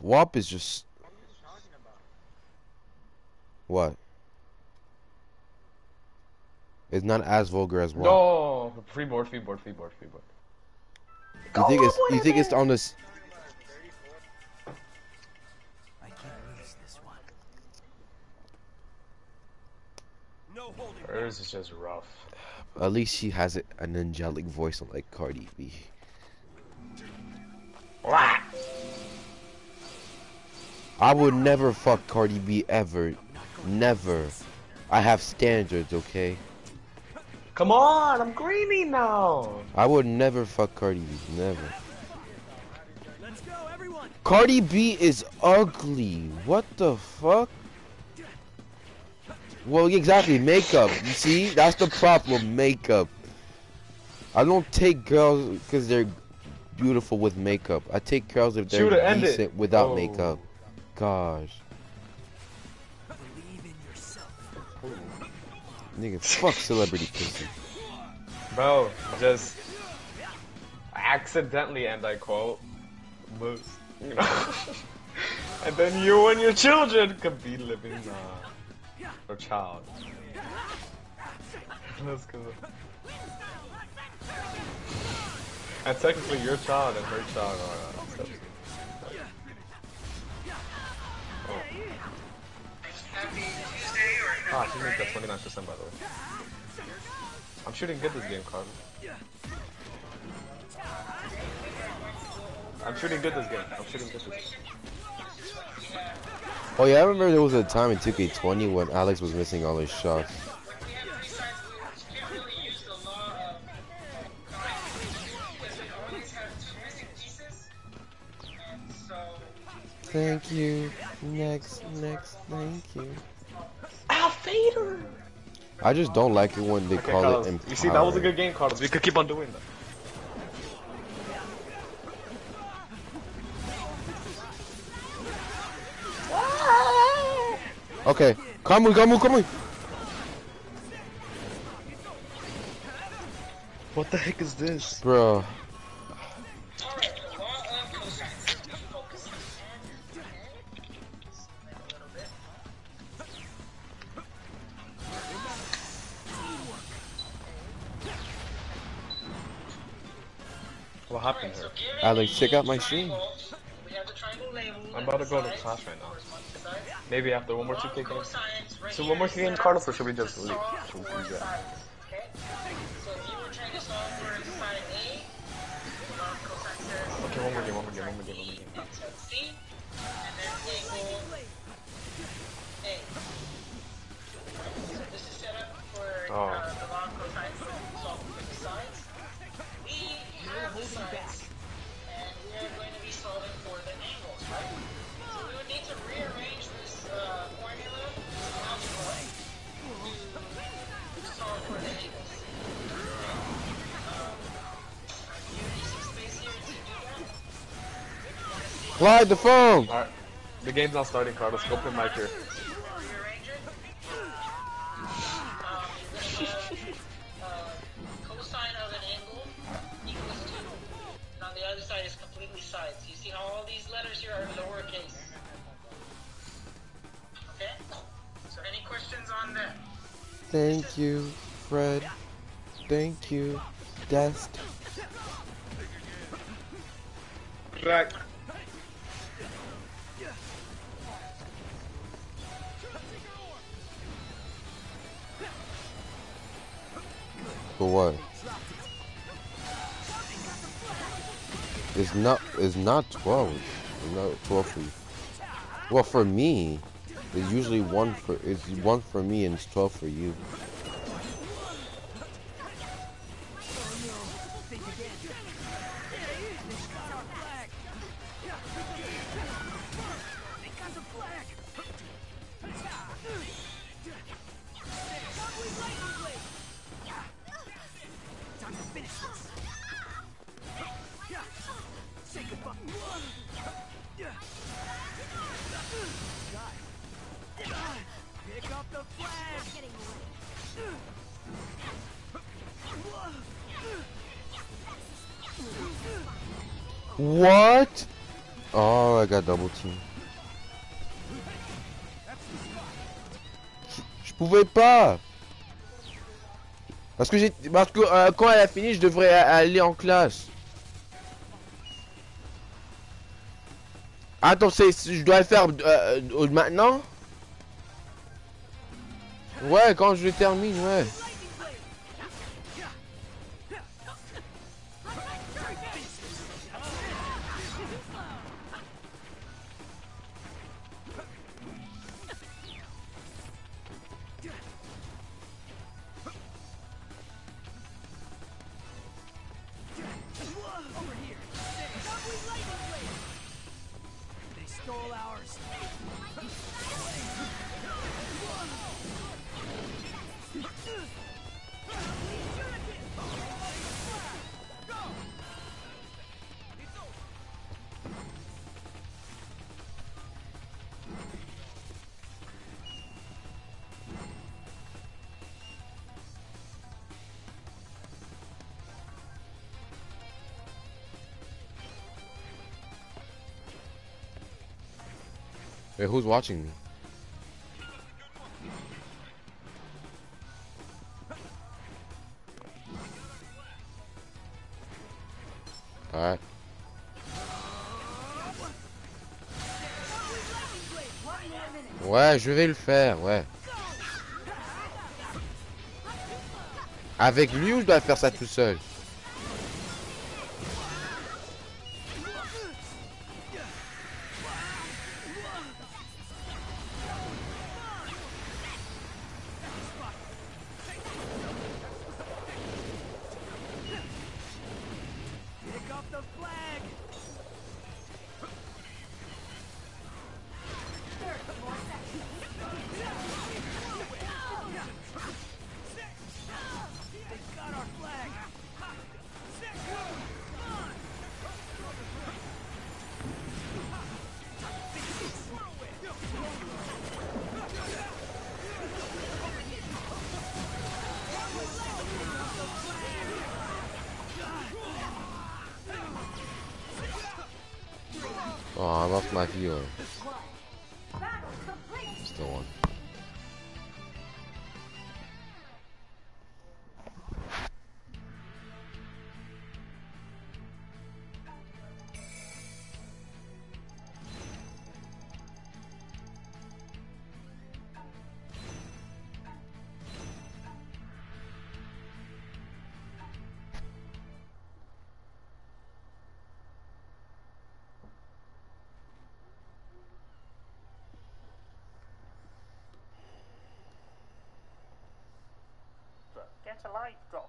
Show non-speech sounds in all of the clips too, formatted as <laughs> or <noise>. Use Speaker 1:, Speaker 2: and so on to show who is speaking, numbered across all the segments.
Speaker 1: WAP is just what? It's not as vulgar as WAP.
Speaker 2: No, freeboard, freeboard, freeboard, freeboard.
Speaker 1: You think it's you think it's on this?
Speaker 2: Hers is just rough.
Speaker 1: At least she has it, an angelic voice like Cardi B. I would never fuck Cardi B ever. Never. I have standards, okay?
Speaker 2: Come on, I'm greedy now.
Speaker 1: I would never fuck Cardi B. Never. Cardi B is ugly. What the fuck? Well, exactly, makeup. You see? That's the problem, makeup. I don't take girls because they're beautiful with makeup. I take girls if they're
Speaker 2: Shooter,
Speaker 1: decent without
Speaker 2: Oh.
Speaker 1: makeup. Gosh. Nigga, fuck celebrity pussy.
Speaker 2: Bro, just accidentally, and I quote, moose. You know? <laughs> and then you and your children could be living, uh, or child. <laughs> Let's go. And technically, your child and her child are uh, Ah, she made that 29% by the way. I'm shooting good this game, Carl. I'm shooting good this game. I'm shooting good this game.
Speaker 1: Oh yeah, I remember there was a time in 2K20 when Alex was missing all his shots. Thank you. Next, next, thank you.
Speaker 2: Fader!
Speaker 1: I just don't like it when they
Speaker 2: Okay,
Speaker 1: call
Speaker 2: Carlos,
Speaker 1: it
Speaker 2: you see, that was a good game, Carlos. We could keep on doing that.
Speaker 1: Okay, come on, come on, come on.
Speaker 2: What the heck is this?
Speaker 1: Bro.
Speaker 2: What happened here?
Speaker 1: Alex, check out my stream.
Speaker 2: I'm about to go to class right now. Maybe after one more 2K game. So one more 2K game, Carlos, or should we just leave? Should we leave that? Okay, one more game, one more game, one more game, one more game.
Speaker 1: Slide the phone.
Speaker 2: Alright. The game's not starting, Carlos. Open mic here.
Speaker 3: cosine of an angle equals 2. And
Speaker 1: For what? It's not. It's not twelve. It's not twelve for you. Well, for me, it's usually one for. It's one for me and it's twelve for you. What?
Speaker 4: Oh, I got double team. Je pouvais pas. Parce que j'ai, parce que euh, quand elle a fini, je devrais aller en classe. Attends, c'est, je dois le faire euh, euh, maintenant? Ouais, quand je termine, ouais. Who's watching me? Ouais, je vais le faire, ouais. Avec lui ou je dois faire ça tout seul?
Speaker 5: flag! my viewer. Get a
Speaker 4: light drop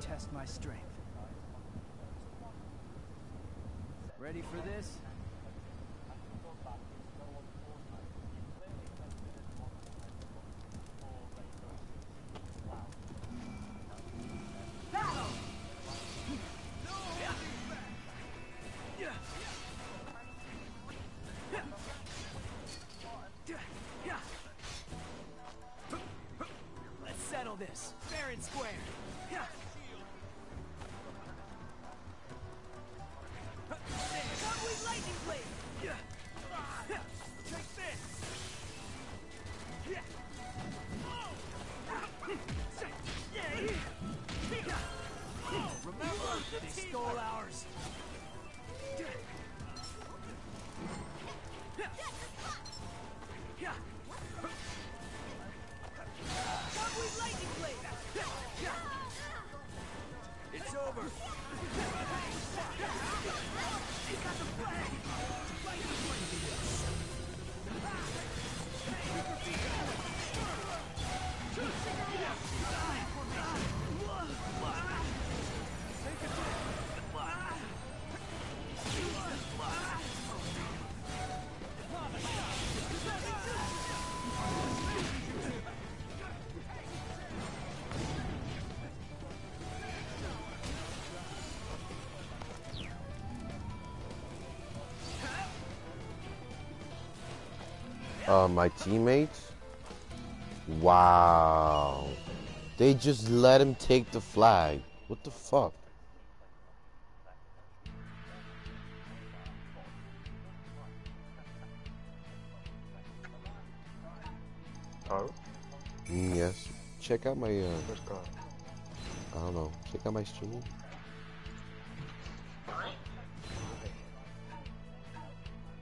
Speaker 4: test my strength. Ready for this? They stole ours. It's over.
Speaker 1: Uh, my teammates? Wow. They just let him take the flag. What the fuck?
Speaker 2: Oh,
Speaker 1: Mm, yes. Check out my, uh,
Speaker 2: let's.
Speaker 1: I don't know. Check out my stream.
Speaker 3: Alright.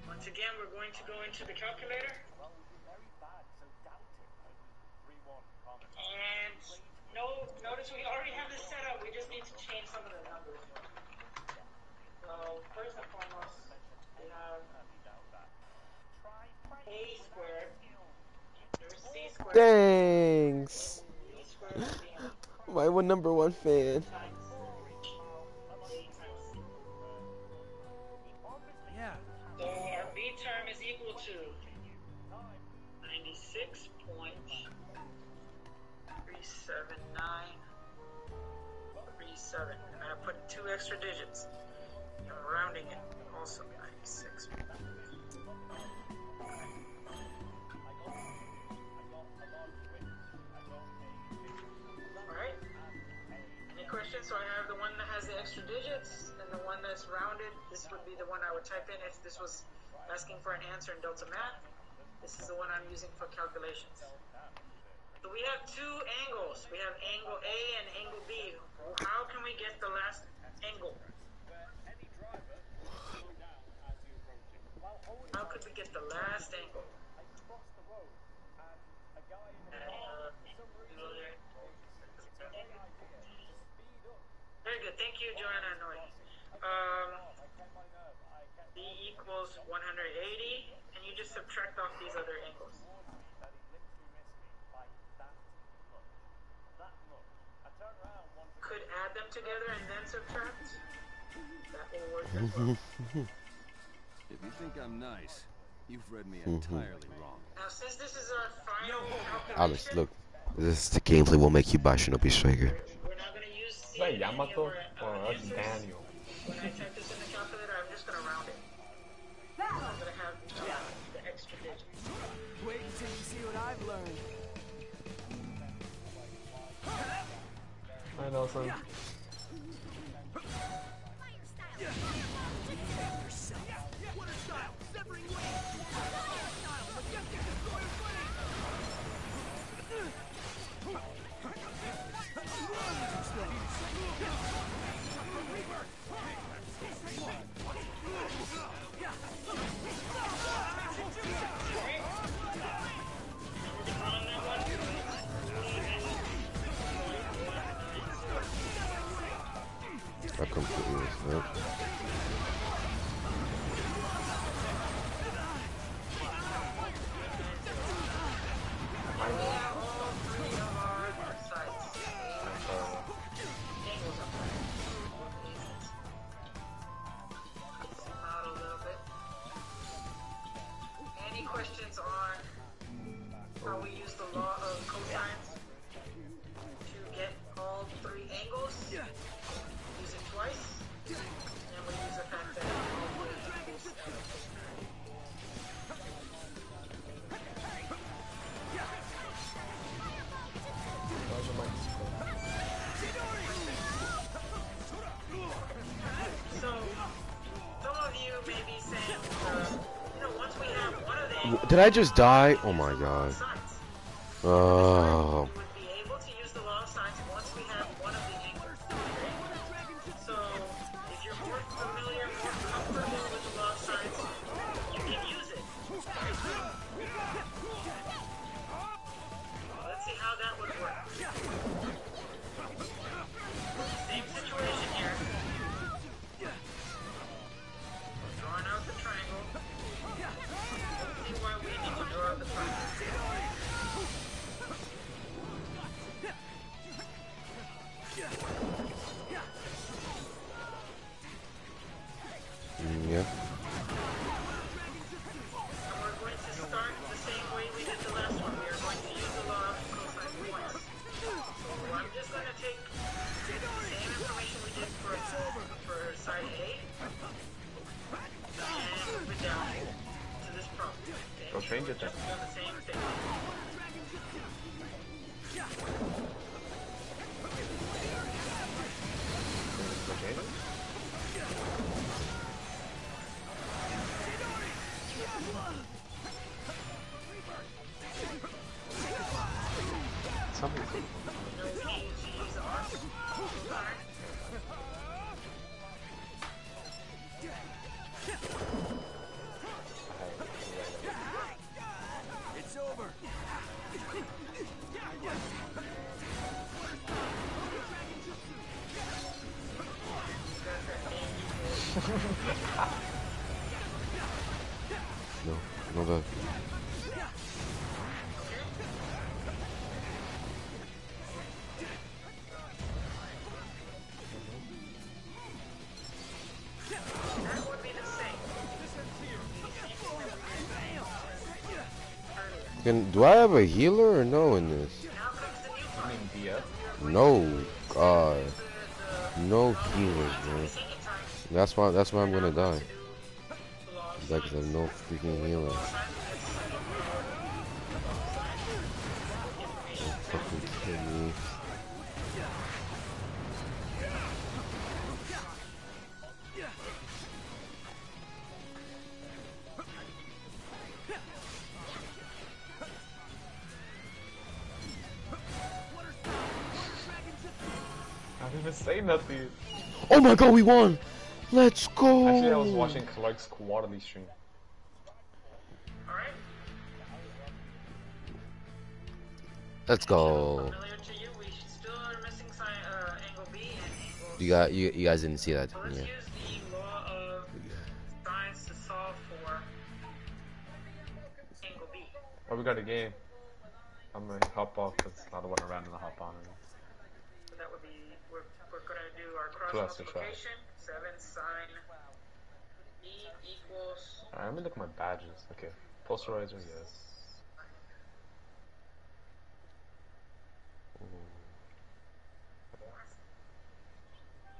Speaker 3: Once again, we're going to go into the calculator. And we already have this set up. We just need to change some of the numbers. So first and foremost, we have a squared. There's c squared.
Speaker 1: Thanks. My <gasps> one number one fan.
Speaker 3: Rounded. This would be the one I would type in if this was asking for an answer in Delta Math. This is the one I'm using for calculations. So we have two angles. We have angle A and angle B. How can we get the last angle? How could we get the last angle? Very good. Thank you, Joanna Noy. Um, B equals 180, and you just subtract off these other angles. Could add them together and then subtract. That will work as well. <laughs>
Speaker 6: If you think I'm nice, you've read me entirely wrong.
Speaker 3: Now, since this is our final
Speaker 1: Alex, look. This is the gameplay will make you buy Shinobi Striker.
Speaker 3: we're not going to use
Speaker 2: Is that Yamato?
Speaker 3: any of
Speaker 2: Oh,
Speaker 3: uh,
Speaker 2: that's. Daniel.
Speaker 3: When I type this in the calculator, I'm just going to round it. I'm going to have uh, the extra digits.
Speaker 4: wait until you see what I've learned.
Speaker 2: I know, son.
Speaker 3: Questions on how we use the
Speaker 1: Did I just die? Oh my god. Oh.
Speaker 3: Okay?
Speaker 2: Go change
Speaker 1: Can do I have a healer or no in this? No. God. No healers,
Speaker 3: time,
Speaker 1: That's why. That's why I'm gonna die. like there's no freaking healer.
Speaker 2: Say nothing.
Speaker 1: Oh my god, we won! Let's go!
Speaker 2: Actually, I was watching Clark's quarterly stream.
Speaker 3: Alright,
Speaker 1: Let's go.
Speaker 3: you, we still are missing sign, uh, angle B and angle
Speaker 1: You got you. You guys didn't see that.
Speaker 3: So let's
Speaker 1: Yeah.
Speaker 3: use the law of sines to solve for angle B.
Speaker 2: Oh, we got a game. I'm gonna hop off because I don't want to randomly hop on.
Speaker 3: So that would be, equals,
Speaker 2: Alright, let me look at my badges. Okay. Posterizer, yes.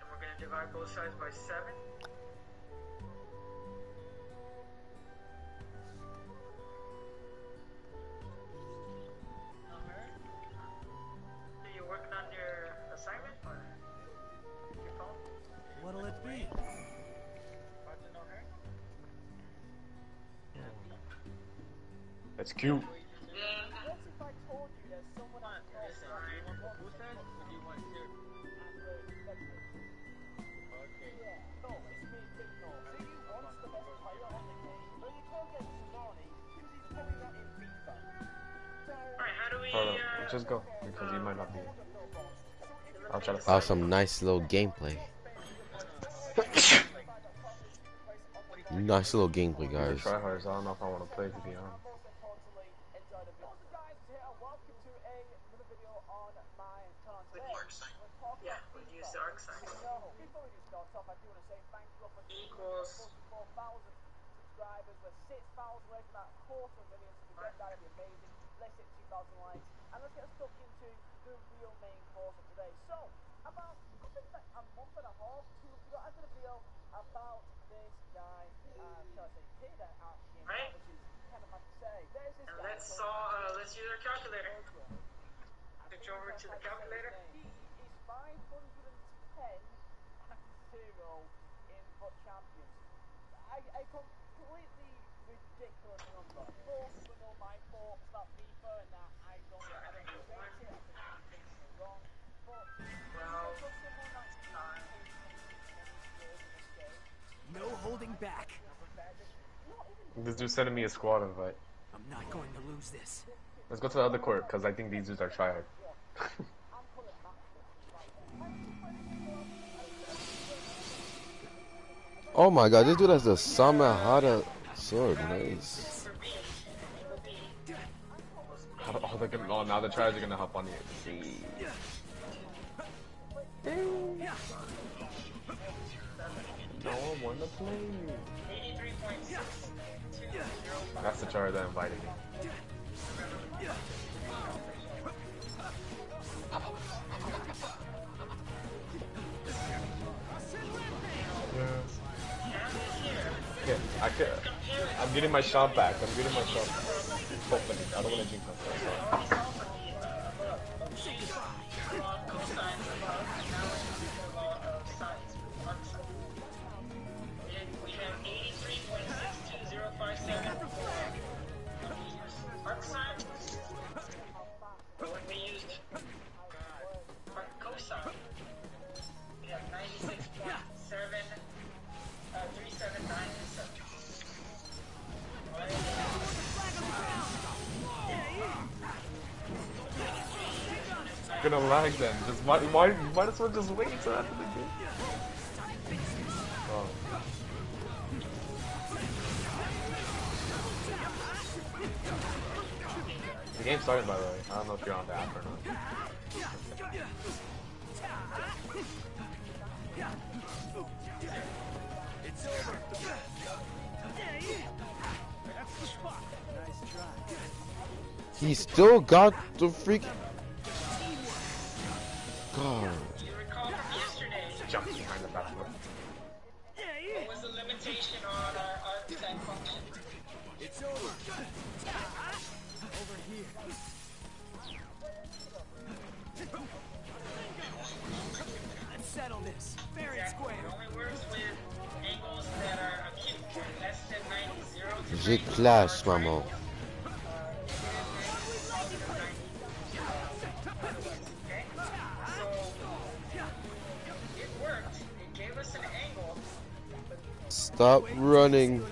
Speaker 3: and we're gonna divide both sides by seven.
Speaker 2: Up. Let's just go because he might not be. I'll try to
Speaker 1: That
Speaker 2: find
Speaker 1: was some nice little gameplay. <laughs> Nice little gameplay, guys.
Speaker 2: Try hard, so I don't know if I want to play to be honest.
Speaker 3: Yeah, we use the arc sine. Equals.
Speaker 5: subscribers. We're 6,000 away from that quarter of a million subscribers. That'd be amazing. Let's hit 2,000 likes. And let's get stuck into the real main course of today. So,
Speaker 3: Right. Uh, let's use our calculator. Switch over to the calculator.
Speaker 5: He is 510 and 0 in FUT Champions. A, a completely ridiculous number. But for no my fault, it's not FIFA and that I don't, I don't respect it. I think it's wrong. But for someone that's not in years in this game,
Speaker 4: No holding back.
Speaker 2: This dude sending me a squad invite.
Speaker 4: I'm not going to lose this.
Speaker 2: Let's go to the other court, because I think these dudes are tryhard. <laughs>
Speaker 1: Oh my god, this dude has the Samehada sword. Nice.
Speaker 2: oh, they're gonna, oh, now the tryhards are gonna hop on you. See. No one wanna play.
Speaker 3: 83.620.
Speaker 2: That's the tryhard that invited me. Getting my shot back. I'm getting my shot back. Hopefully, I don't want to jinx myself. Gonna lag then. Just might, might, might as well just wait till after the game. Oh. The game's starting by the way. I don't know if you're on the app or not.
Speaker 1: He still got the freak.
Speaker 3: An angle.
Speaker 1: Stop running.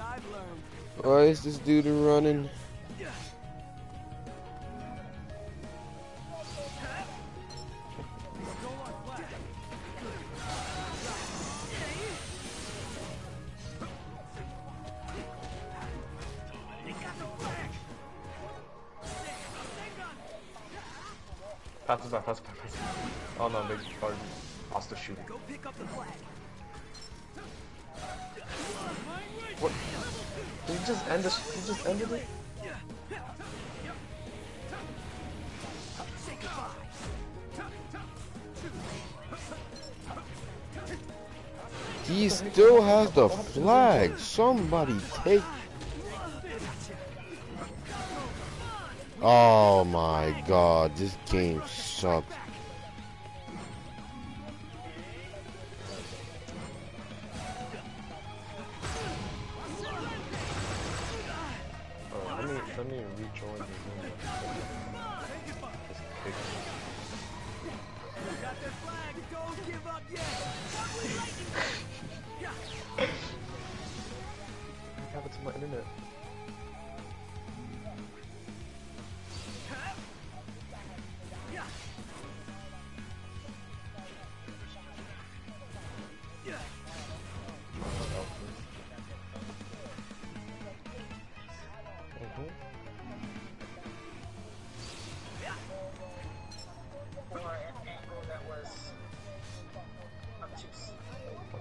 Speaker 1: Why is this dude running?
Speaker 4: Pick up the flag.
Speaker 2: What? Did you just end this? You just ended it?
Speaker 1: He still has the flag. Somebody take. Oh my god, this game sucks.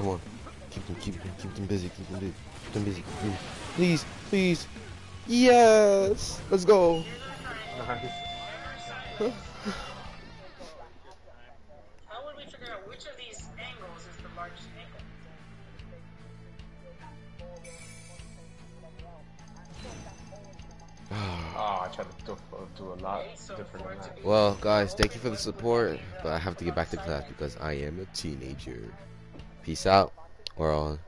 Speaker 1: Come on. Keep them, keep them, keep them busy, keep them busy. Keep them busy. Keep. Please, please. Yes! Let's go.
Speaker 2: Nice. oh, I tried to do, do a lot different than that.
Speaker 1: Well, guys, thank you for the support, but I have to get back to class because I am a teenager. Peace out, world.